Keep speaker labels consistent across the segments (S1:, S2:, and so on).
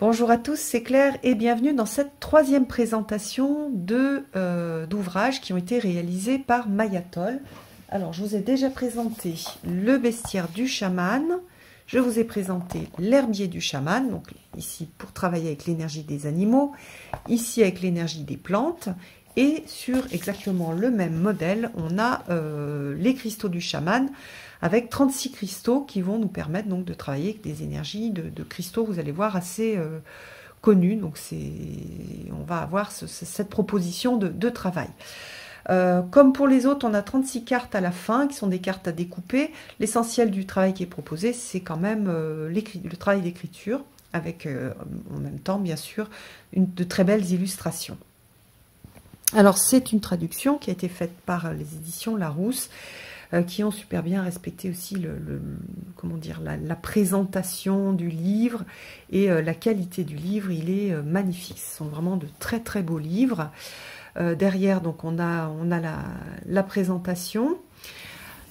S1: Bonjour à tous, c'est Claire et bienvenue dans cette troisième présentation euh, d'ouvrages qui ont été réalisés par Mayatol. Alors, je vous ai déjà présenté le bestiaire du chaman, je vous ai présenté l'herbier du chaman, donc ici pour travailler avec l'énergie des animaux, ici avec l'énergie des plantes, et sur exactement le même modèle, on a euh, les cristaux du chaman, avec 36 cristaux qui vont nous permettre donc de travailler avec des énergies de, cristaux, vous allez voir, assez euh, connus. Donc c'est, on va avoir cette proposition de, travail. Euh, comme pour les autres, on a 36 cartes à la fin, qui sont des cartes à découper. L'essentiel du travail qui est proposé, c'est quand même euh, le travail d'écriture, avec en même temps, bien sûr, une, de très belles illustrations. Alors, c'est une traduction qui a été faite par les éditions Larousse, euh, qui ont super bien respecté aussi le, comment dire, la, présentation du livre et euh, la qualité du livre. Il est euh, magnifique. Ce sont vraiment de très très beaux livres. derrière, donc on a, on a la, la présentation.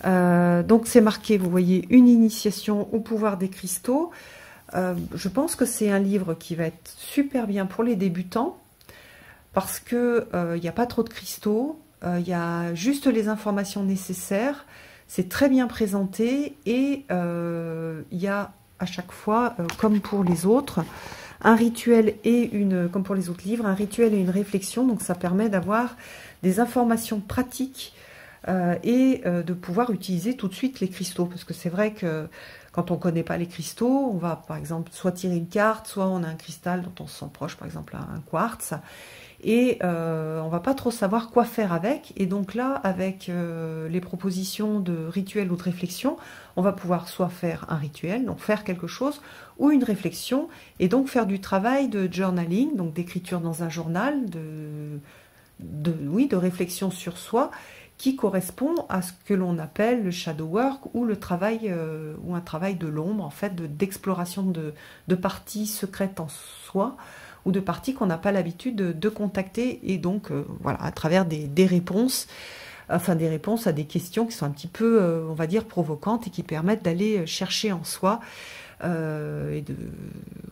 S1: donc c'est marqué, vous voyez, une initiation au pouvoir des cristaux. je pense que c'est un livre qui va être super bien pour les débutants parce qu'il n'y a pas trop de cristaux, il y a juste les informations nécessaires c'est très bien présenté et euh, il y a à chaque fois, euh, comme pour les autres, un rituel et une, comme pour les autres livres, un rituel et une réflexion. Donc ça permet d'avoir des informations pratiques euh, et de pouvoir utiliser tout de suite les cristaux. Parce que c'est vrai que quand on ne connaît pas les cristaux, on va par exemple soit tirer une carte, soit on a un cristal dont on se sent proche, par exemple un quartz et euh, on va pas trop savoir quoi faire avec. Et donc là, avec euh, les propositions de rituel ou de réflexion, on va pouvoir soit faire un rituel, donc faire quelque chose, ou une réflexion, et donc faire du travail de journaling, donc d'écriture dans un journal, de, oui, de réflexion sur soi, qui correspond à ce que l'on appelle le shadow work ou le travail euh, ou un travail de l'ombre, en fait, d'exploration de, de parties secrètes en soi ou de parties qu'on n'a pas l'habitude de, contacter. Et donc euh, voilà à travers des, réponses enfin des réponses à des questions qui sont un petit peu euh, on va dire provocantes et qui permettent d'aller chercher en soi euh, et de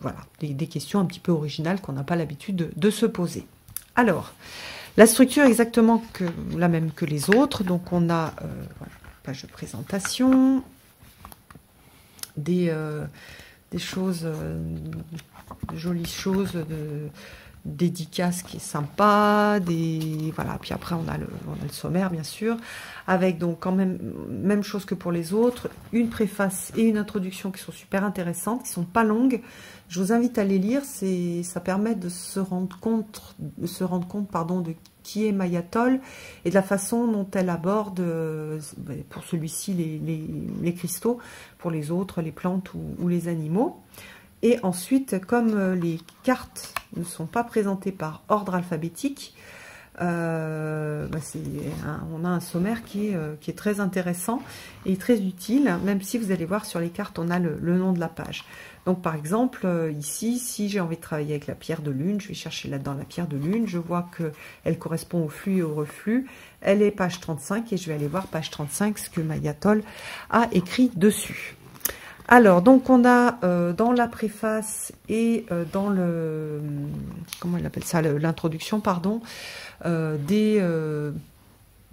S1: voilà des, questions un petit peu originales qu'on n'a pas l'habitude de, se poser. Alors la structure est exactement que, la même que les autres. Donc on a page de présentation des des choses de jolies choses, de dédicaces qui est sympa, des voilà. Puis après on a le, on a le sommaire bien sûr, avec donc quand même même chose que pour les autres, une préface et une introduction qui sont super intéressantes, qui sont pas longues. Je vous invite à les lire, c'est ça permet de se rendre compte, de se rendre compte pardon de qui est Mayatol et de la façon dont elle aborde, euh, pour celui-ci, les, les, les, cristaux, pour les autres, les plantes ou les animaux. Et ensuite, comme euh, les cartes ne sont pas présentées par ordre alphabétique, euh, bah, on a un sommaire euh, qui est, très intéressant et très utile, même si vous allez voir sur les cartes, on a le, nom de la page. Donc par exemple, ici, si j'ai envie de travailler avec la pierre de lune, je vais chercher là-dedans la pierre de lune, je vois qu'elle correspond au flux et au reflux, elle est page 35 et je vais aller voir page 35 ce que Mayatol a écrit dessus. Alors, donc on a euh, dans la préface et euh, dans le... Comment elle appelle ça L'introduction, pardon. Euh, des,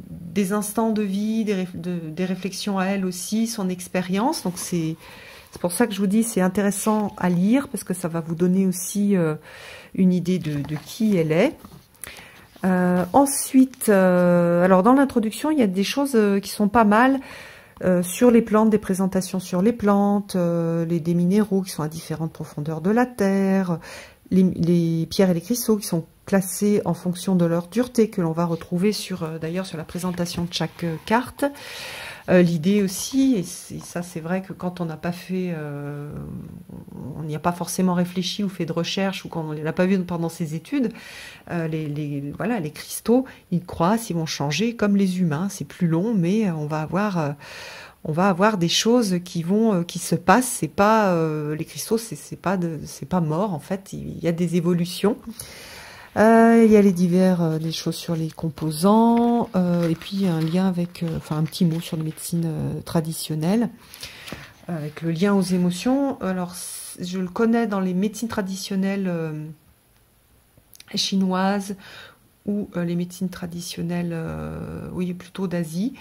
S1: des instants de vie, des, des, réflexions à elle aussi, son expérience. Donc c'est pour ça que je vous dis c'est intéressant à lire parce que ça va vous donner aussi une idée de, de, qui elle est. ensuite, alors dans l'introduction, il y a des choses qui sont pas mal. Euh, sur les plantes, des présentations sur les plantes, euh, les, des minéraux qui sont à différentes profondeurs de la terre, les, pierres et les cristaux qui sont classés en fonction de leur dureté, que l'on va retrouver sur euh, d'ailleurs sur la présentation de chaque carte. L'idée aussi, et, ça c'est vrai que quand on n'a pas fait, on n'y a pas forcément réfléchi ou fait de recherche ou quand on ne l'a pas vu pendant ses études, les, voilà, les cristaux, ils croissent, ils vont changer comme les humains. C'est plus long, mais on va avoir on va avoir des choses qui vont euh, qui se passent. C'est pas euh, les cristaux c'est pas c'est pas mort en fait. Il y a des évolutions euh, il y a les divers des choses sur les composants et puis un lien avec enfin un petit mot sur les médecines traditionnelles. Avec le lien aux émotions. Alors je le connais dans les médecines traditionnelles chinoises ou les médecines traditionnelles, oui, plutôt d'Asie.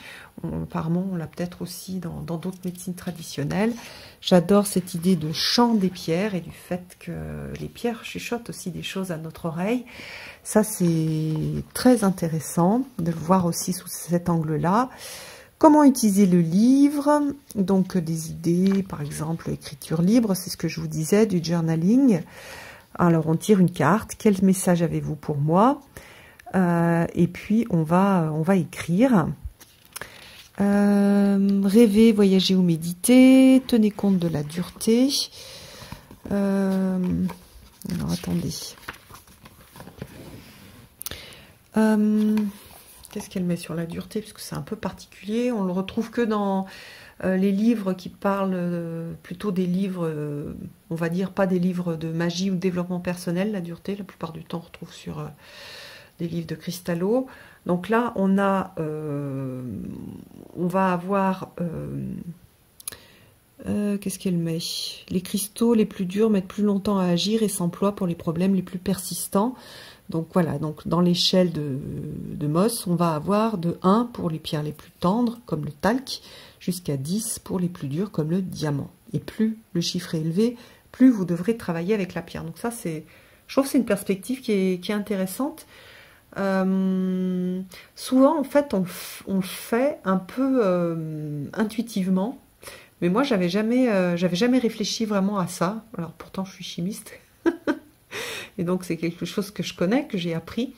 S1: Apparemment, on l'a peut-être aussi dans d'autres médecines traditionnelles. J'adore cette idée de chant des pierres et du fait que les pierres chuchotent aussi des choses à notre oreille. Ça, c'est très intéressant de le voir aussi sous cet angle-là. Comment utiliser le livre? Donc, des idées, par exemple, écriture libre, c'est ce que je vous disais, du journaling. Alors, on tire une carte. Quel message avez-vous pour moi? Euh, Et puis, on va, on va écrire. Euh, rêver, voyager ou méditer. Tenez compte de la dureté. Euh, alors, attendez. Qu'est-ce qu'elle met sur la dureté? Parce que c'est un peu particulier. On le retrouve que dans les livres qui parlent plutôt des livres, on va dire pas des livres de magie ou de développement personnel, la dureté. La plupart du temps, on retrouve sur des livres de cristallo. Donc là, on a, euh, on va avoir, euh, euh, qu'est-ce qu'elle met? Les cristaux les plus durs mettent plus longtemps à agir et s'emploient pour les problèmes les plus persistants. Donc voilà, donc dans l'échelle de, Moss, on va avoir de 1 pour les pierres les plus tendres, comme le talc, jusqu'à 10 pour les plus dures, comme le diamant. Et plus le chiffre est élevé, plus vous devrez travailler avec la pierre. Donc ça, c'est, je trouve que c'est une perspective qui est intéressante. Euh, souvent, en fait, on, on, fait un peu euh, intuitivement, mais moi, j'avais jamais, euh, j'avais jamais réfléchi vraiment à ça. Alors, pourtant, je suis chimiste, et donc c'est quelque chose que je connais, que j'ai appris.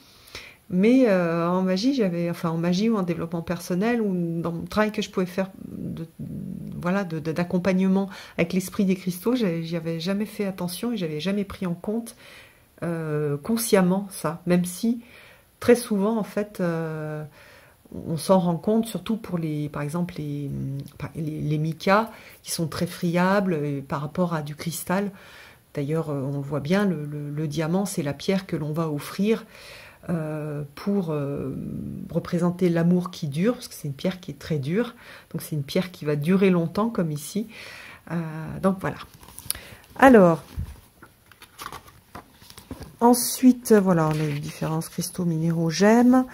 S1: Mais en magie, j'avais, enfin en magie ou en développement personnel ou dans le travail que je pouvais faire, voilà, d'accompagnement avec l'esprit des cristaux, j'y avais jamais fait attention et j'avais jamais pris en compte consciemment ça, même si très souvent, en fait, euh, on s'en rend compte, surtout pour les, par exemple, les, les, micas, qui sont très friables euh, par rapport à du cristal. D'ailleurs, euh, on voit bien, le, diamant, c'est la pierre que l'on va offrir pour représenter l'amour qui dure, parce que c'est une pierre qui est très dure. Donc, c'est une pierre qui va durer longtemps, comme ici. donc, voilà. Alors, Ensuite, voilà, on a les différents cristaux minéraux gemmes.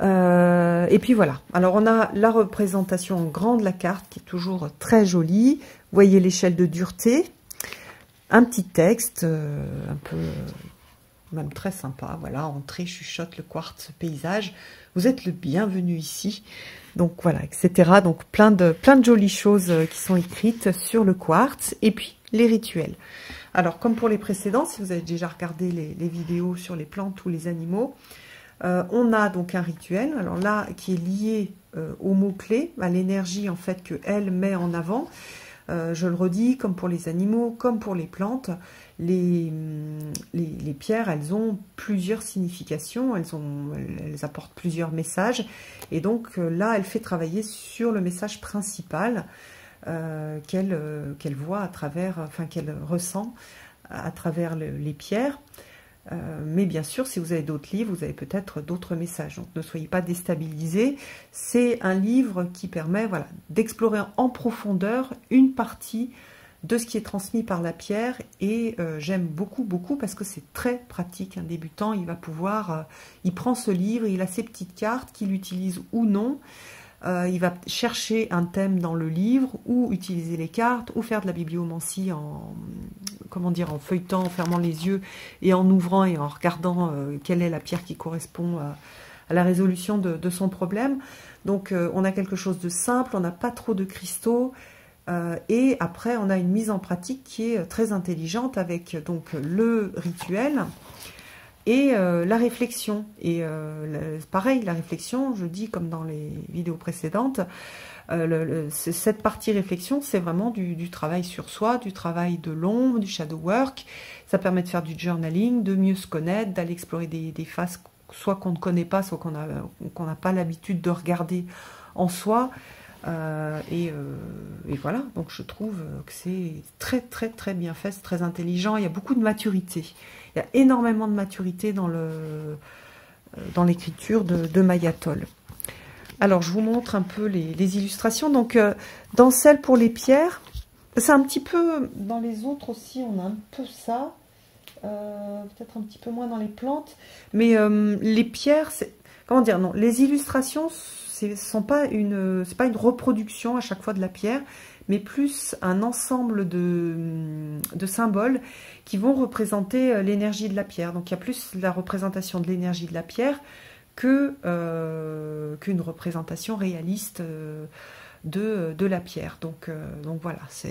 S1: Euh, et puis voilà. Alors on a la représentation en grand de la carte qui est toujours très jolie. Vous voyez l'échelle de dureté. Un petit texte, euh, un peu même très sympa. Voilà, entrée, chuchote, le quartz, paysage. Vous êtes le bienvenu ici. Donc voilà, etc. Donc plein de, plein de jolies choses euh, qui sont écrites sur le quartz. Et puis les rituels. Alors, comme pour les précédents, si vous avez déjà regardé les, vidéos sur les plantes ou les animaux, euh, on a donc un rituel, alors là, qui est lié euh, au mot-clé, à l'énergie en fait qu'elle met en avant. Euh, je le redis, comme pour les animaux, comme pour les plantes, les, pierres, elles ont plusieurs significations, elles apportent plusieurs messages. Et donc là, elle fait travailler sur le message principal euh, euh, qu'elle voit à travers, enfin qu'elle ressent à travers les pierres. Euh, mais bien sûr, si vous avez d'autres livres, vous avez peut-être d'autres messages. Donc ne soyez pas déstabilisés. C'est un livre qui permet voilà, d'explorer en profondeur une partie de ce qui est transmis par la pierre et j'aime beaucoup beaucoup parce que c'est très pratique un débutant il va pouvoir il prend ce livre il a ses petites cartes qu'il utilise ou non euh, il va chercher un thème dans le livre, ou utiliser les cartes, ou faire de la bibliomancie en, comment dire, en feuilletant, en fermant les yeux, et en ouvrant et en regardant euh, quelle est la pierre qui correspond à, la résolution de, son problème. Donc euh, on a quelque chose de simple, on n'a pas trop de cristaux, et après on a une mise en pratique qui est très intelligente avec donc le rituel, et euh, la réflexion. Et euh, pareil, la réflexion, je dis comme dans les vidéos précédentes, euh, cette partie réflexion, c'est vraiment du, travail sur soi, du travail de l'ombre, du shadow work. Ça permet de faire du journaling, de mieux se connaître, d'aller explorer des, des faces soit qu'on ne connaît pas, soit qu'on n'a pas l'habitude de regarder en soi. Et, et, voilà, donc je trouve que c'est très très très bien fait, c'est très intelligent, il y a beaucoup de maturité. Il y a énormément de maturité dans euh, l'écriture de, Mayatol. Alors, je vous montre un peu les, illustrations. Donc, euh, dans celle pour les pierres, C'est un petit peu, dans les autres aussi, on a un peu ça. Euh, peut-être un petit peu moins dans les plantes. Mais euh, les pierres. Comment dire Non, les illustrations, ce pas une, c'est pas une reproduction à chaque fois de la pierre, mais plus un ensemble de, symboles qui vont représenter euh, l'énergie de la pierre. Donc il y a plus la représentation de l'énergie de la pierre que qu'une représentation réaliste de, de la pierre. Donc, euh, donc voilà. Vous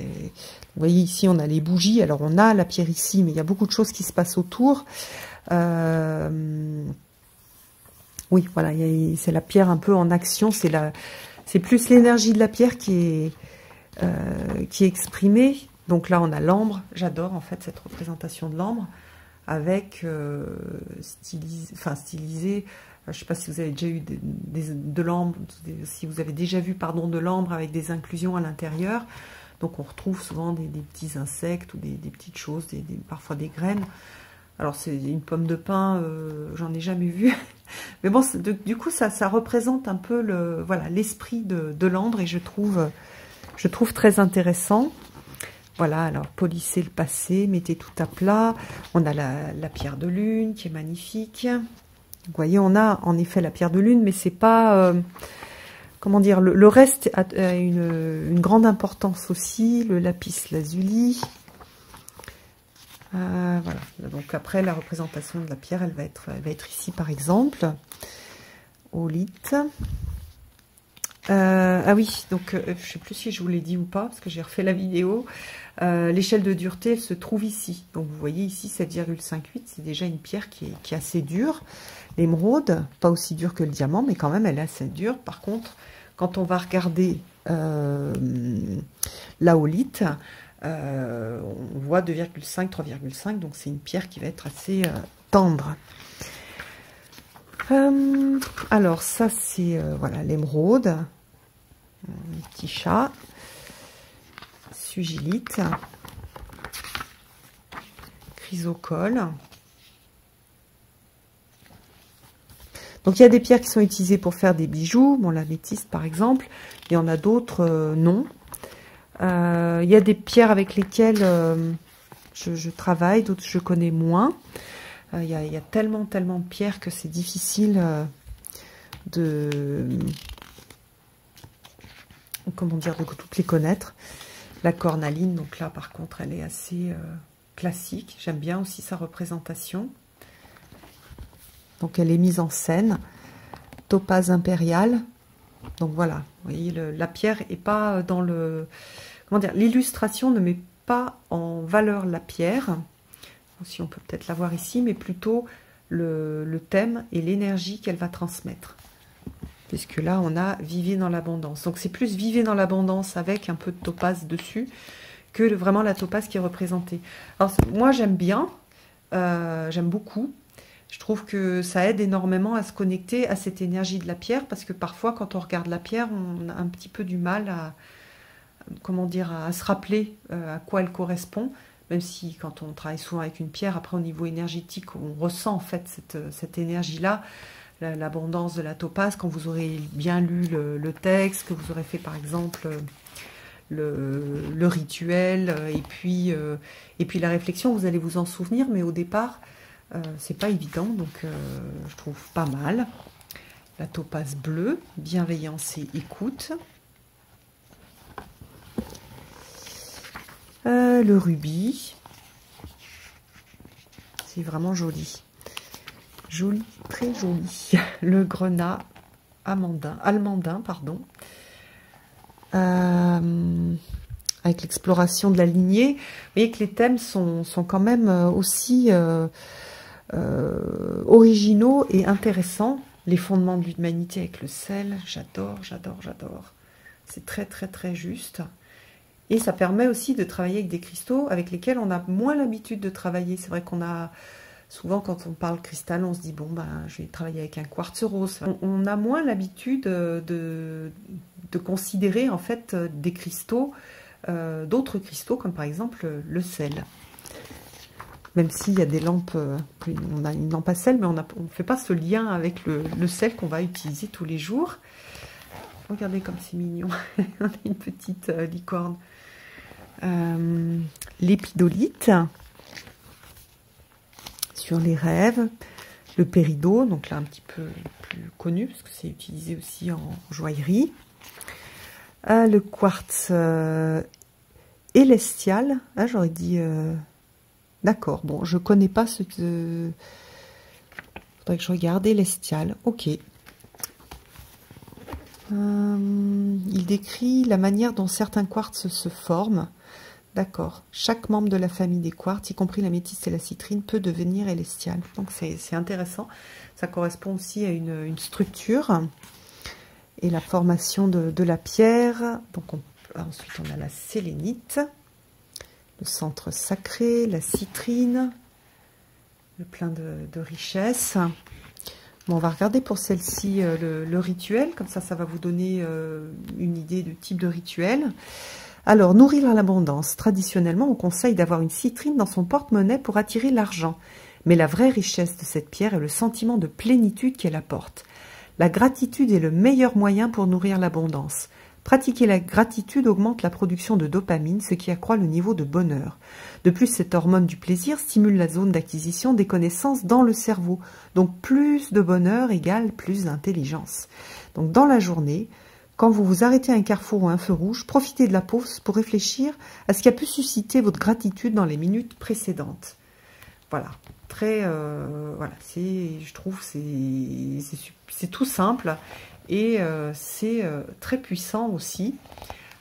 S1: voyez ici, on a les bougies. Alors on a la pierre ici, mais il y a beaucoup de choses qui se passent autour. Euh, oui, voilà, c'est la pierre un peu en action. C'est la, c'est plus l'énergie de la pierre qui est euh, qui est exprimée. Donc là, on a l'ambre. J'adore en fait cette représentation de l'ambre avec stylisé, enfin stylisé je ne sais pas si vous avez déjà eu de l'ambre, si vous avez déjà vu pardon, de l'ambre avec des inclusions à l'intérieur. Donc on retrouve souvent des, petits insectes ou des, petites choses, des, parfois des graines. Alors c'est une pomme de pin, euh, j'en ai jamais vu. Mais bon, du coup ça, représente un peu le voilà l'esprit de, de et je trouve, je trouve très intéressant. Voilà, alors polissez le passé, mettez tout à plat. On a la, la pierre de lune qui est magnifique. Vous voyez, on a en effet la pierre de lune, mais c'est pas... Euh, comment dire le, reste a, une, grande importance aussi. Le lapis lazuli. Euh, voilà. Donc après, la représentation de la pierre, elle va être, elle va être ici, par exemple. Olite. Euh, ah oui, donc je ne sais plus si je vous l'ai dit ou pas, parce que j'ai refait la vidéo. L'échelle de dureté, elle se trouve ici. Donc vous voyez ici 7,58, c'est déjà une pierre qui est, qui assez dure. L'émeraude, pas aussi dure que le diamant, mais quand même, elle est assez dure. Par contre, quand on va regarder euh, la holite, euh, on voit 2,5, 3,5, donc c'est une pierre qui va être assez euh, tendre. alors ça c'est voilà l'émeraude, petit chat, sugilite, chrysocole, Donc il y a des pierres qui sont utilisées pour faire des bijoux, bon la métiste par exemple, il y en a d'autres euh, non. Euh, il y a des pierres avec lesquelles euh, je, travaille, d'autres je connais moins. Il y, a, tellement, tellement de pierres que c'est difficile de... Comment dire, de toutes les connaître. La cornaline, donc là par contre, elle est assez classique. J'aime bien aussi sa représentation. Donc elle est mise en scène. Topaz impérial. Donc voilà, vous voyez, la pierre est pas dans le... Comment dire L'illustration ne met pas en valeur la pierre. Si on peut peut-être la voir ici, mais plutôt le, thème et l'énergie qu'elle va transmettre. Puisque là, on a Vivez dans l'abondance. Donc c'est plus Vivez dans l'abondance avec un peu de topaz dessus que vraiment la topaz qui est représentée. Alors moi, j'aime bien, euh, j'aime beaucoup. Je trouve que ça aide énormément à se connecter à cette énergie de la pierre parce que parfois quand on regarde la pierre, on a un petit peu du mal à comment dire à se rappeler euh, à quoi elle correspond. Même si quand on travaille souvent avec une pierre, après au niveau énergétique, on ressent en fait cette, énergie-là, l'abondance de la topaze. Quand vous aurez bien lu le, texte, que vous aurez fait par exemple le, rituel euh, et puis, euh, et puis la réflexion, vous allez vous en souvenir. Mais au départ, euh, c'est pas évident, donc euh, je trouve pas mal. La topaze bleue, bienveillance et écoute. Euh, le rubis. C'est vraiment joli. Joli, très joli. Le grenat amandin, almandin, pardon. avec l'exploration de la lignée. Vous voyez que les thèmes sont, quand même aussi originaux et intéressants. Les fondements de l'humanité avec le sel, j'adore, j'adore, j'adore. C'est très très très juste. Et ça permet aussi de travailler avec des cristaux avec lesquels on a moins l'habitude de travailler. C'est vrai qu'on a souvent quand on parle cristal, on se dit bon ben je vais travailler avec un quartz rose. On, a moins l'habitude de, de, considérer en fait des cristaux, euh, d'autres cristaux comme par exemple le sel. Même s'il y a des lampes, euh, on a une lampe à sel, mais on ne fait pas ce lien avec le, sel qu'on va utiliser tous les jours. Regardez comme c'est mignon. on a une petite euh, licorne. l'épidolite sur les rêves, le péridot, donc là un petit peu plus connu parce que c'est utilisé aussi en joaillerie. le quartz élestial, ah, j'aurais dit... D'accord, bon, je connais pas ce que... Faudrait que je regarde. Élestial, ok. Euh, il décrit la manière dont certains quartz se forment. D'accord. Chaque membre de la famille des quartz, y compris la métisse et la citrine, peut devenir élestial. Donc c'est intéressant. Ça correspond aussi à une, structure et la formation de, la pierre. Donc ensuite on a la sélénite, le centre sacré, la citrine, le plein de, richesses on va regarder pour celle-ci euh, le, rituel, comme ça, ça va vous donner euh, une idée du type de rituel. Alors, nourrir l'abondance. Traditionnellement, on conseille d'avoir une citrine dans son porte-monnaie pour attirer l'argent. Mais la vraie richesse de cette pierre est le sentiment de plénitude qu'elle apporte. La gratitude est le meilleur moyen pour nourrir l'abondance. Pratiquer la gratitude augmente la production de dopamine, ce qui accroît le niveau de bonheur. De plus, cette hormone du plaisir stimule la zone d'acquisition des connaissances dans le cerveau. Donc plus de bonheur égale plus d'intelligence. Donc dans la journée, quand vous vous arrêtez à un carrefour ou un feu rouge, profitez de la pause pour réfléchir à ce qui a pu susciter votre gratitude dans les minutes précédentes. Voilà, très, euh, voilà, c'est, je trouve, c'est tout simple et euh, c'est euh, très puissant aussi.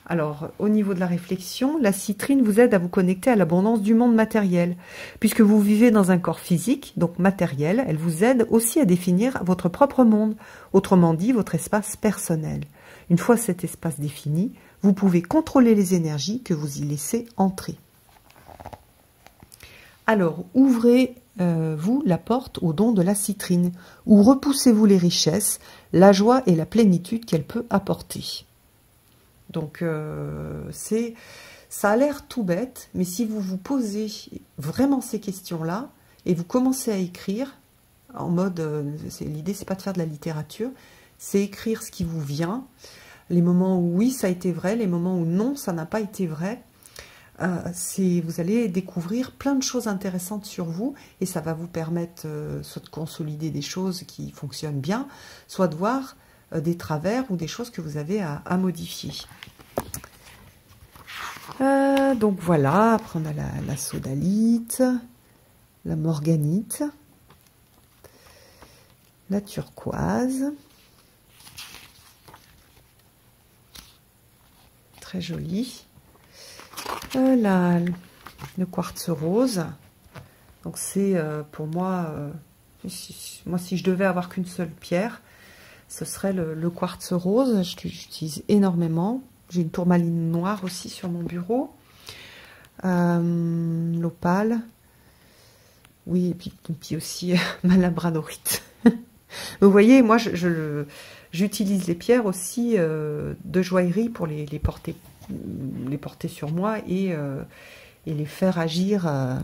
S1: Alors, au niveau de la réflexion, la citrine vous aide à vous connecter à l'abondance du monde matériel. Puisque vous vivez dans un corps physique, donc matériel, elle vous aide aussi à définir votre propre monde, autrement dit, votre espace personnel. Une fois cet espace défini, vous pouvez contrôler les énergies que vous y laissez entrer. Alors, ouvrez euh, vous la porte au don de la citrine, ou repoussez-vous les richesses, la joie et la plénitude qu'elle peut apporter. Donc euh, ça a l'air tout bête, mais si vous vous posez vraiment ces questions-là et vous commencez à écrire en mode, euh, l'idée c'est pas de faire de la littérature, c'est écrire ce qui vous vient, les moments où oui ça a été vrai, les moments où non ça n'a pas été vrai, euh, vous allez découvrir plein de choses intéressantes sur vous et ça va vous permettre euh, soit de consolider des choses qui fonctionnent bien, soit de voir euh, des travers ou des choses que vous avez à, modifier. donc voilà, après on a la sodalite, la morganite, la turquoise. Très jolie. Euh, le quartz rose. Donc c'est euh, pour moi, euh, moi si je devais avoir qu'une seule pierre, ce serait le, quartz rose. Je l'utilise énormément. J'ai une tourmaline noire aussi sur mon bureau. L'opale. Oui, et puis, aussi ma labradorite. Vous voyez, moi, j'utilise je, les pierres aussi de joaillerie pour les porter les porter sur moi et, euh, les faire agir euh,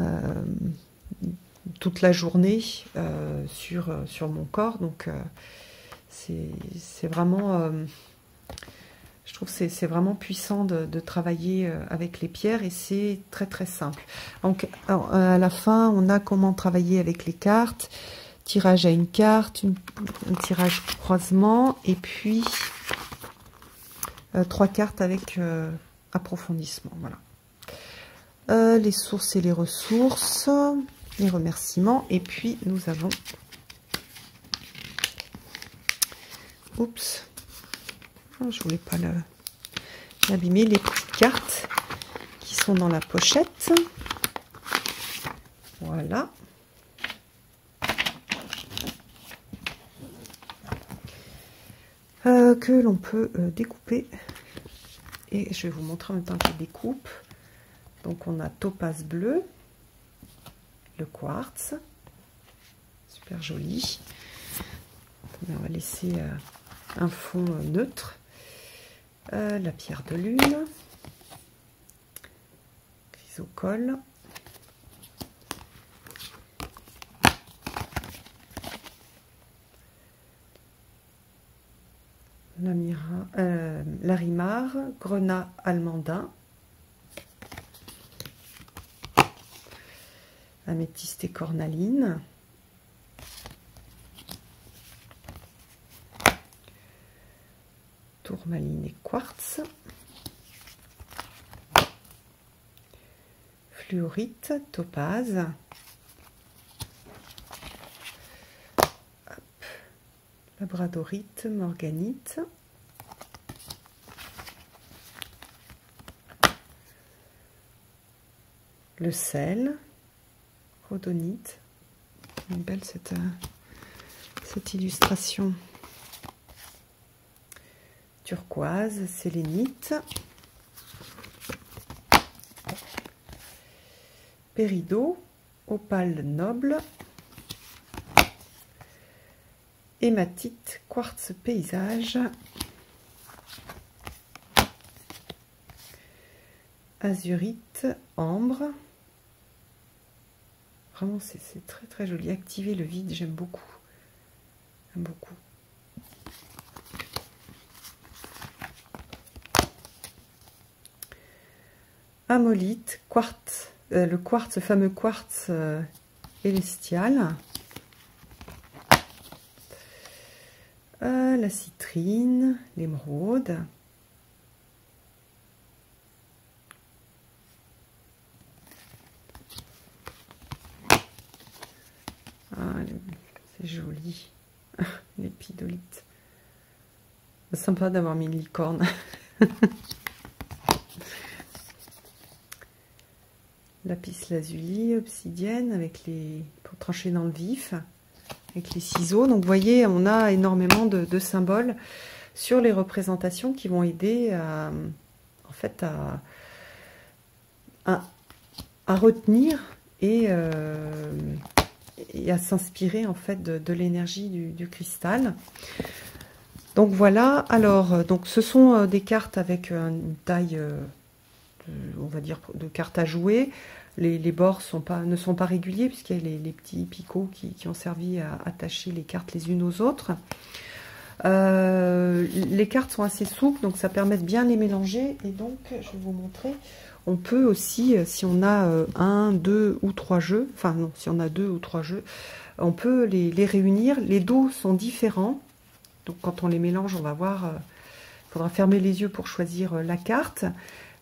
S1: euh, toute la journée sur, sur mon corps. Donc c'est vraiment je trouve que c'est vraiment puissant de, travailler avec les pierres et c'est très très simple. Donc à la fin, on a comment travailler avec les cartes, tirage à une carte, un tirage croisement et puis euh, trois cartes avec euh, approfondissement. Voilà. Euh, les sources et les ressources, les remerciements. Et puis, nous avons... Oups. Oh, je voulais pas l'abîmer. Les petites cartes qui sont dans la pochette. Voilà. Que l'on peut découper. Et je vais vous montrer en même temps que je découpe. Donc on a topaz bleu, le quartz, super joli. On va laisser euh, un fond euh, neutre, euh, la pierre de lune, chrysocole, Euh, Larimar, Grenat Allemandin, Améthyste et Cornaline, Tourmaline et Quartz, Fluorite, Topaz, labradorite, morganite, Le sel, rhodonite. Belle cette, euh, cette illustration. Turquoise, sélénite. Pérido, opale noble. hématite, quartz paysage, azurite, ambre. C'est très très joli. Activer le vide, j'aime beaucoup. Beaucoup. Amolite, quartz, euh, le quartz, fameux quartz euh, élestial. la citrine, l'émeraude. Ah, joli. L'épidolite. Sympa d'avoir mis une licorne. Lapis lazuli, obsidienne, avec les pour trancher dans le vif avec les ciseaux. Donc vous voyez, on a énormément de, symboles sur les représentations qui vont aider à, en fait, à, à, retenir et, euh, et à s'inspirer en fait de, l'énergie du, cristal. Donc voilà, alors donc ce sont euh, des cartes avec une taille, euh, on va dire, de cartes à jouer. Les, bords ne sont pas réguliers puisqu'il y a les, petits picots qui, ont servi à attacher les cartes les unes aux autres. Euh, les cartes sont assez souples, donc ça permet de bien les mélanger. Et donc, je vais vous montrer, on peut aussi, euh, si on a euh, un, deux ou trois jeux, enfin non, si on a deux ou trois jeux, on peut les, réunir. Les dos sont différents, donc quand on les mélange, on va voir, il faudra fermer les yeux pour choisir la carte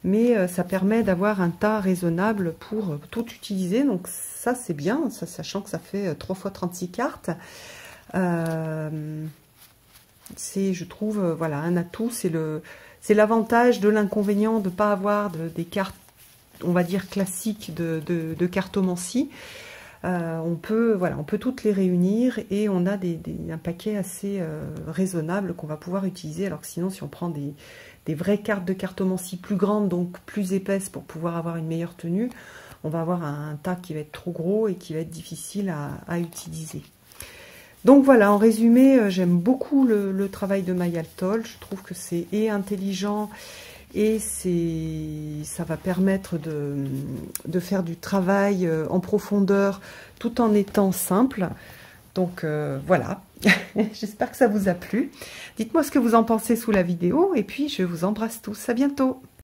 S1: mais euh, ça permet d'avoir un tas raisonnable pour euh, tout utiliser. Donc ça, c'est bien, sachant que ça fait 3 euh, fois 36 cartes. c'est, je trouve, voilà, un atout. C'est l'avantage de l'inconvénient de ne pas avoir des cartes, on va dire, classiques de, cartomancie. on peut voilà, on peut toutes les réunir et on a un paquet assez raisonnable qu'on va pouvoir utiliser. Alors que sinon, si on prend des, des vraies cartes de cartomancie plus grandes, donc plus épaisses pour pouvoir avoir une meilleure tenue, on va avoir un, tas qui va être trop gros et qui va être difficile à, utiliser. Donc voilà, en résumé, euh, j'aime beaucoup le, travail de Mayaltol. Je trouve que c'est intelligent et ça va permettre de, faire du travail euh, en profondeur tout en étant simple. Donc euh, voilà, J'espère que ça vous a plu. Dites-moi ce que vous en pensez sous la vidéo et puis je vous embrasse tous. À bientôt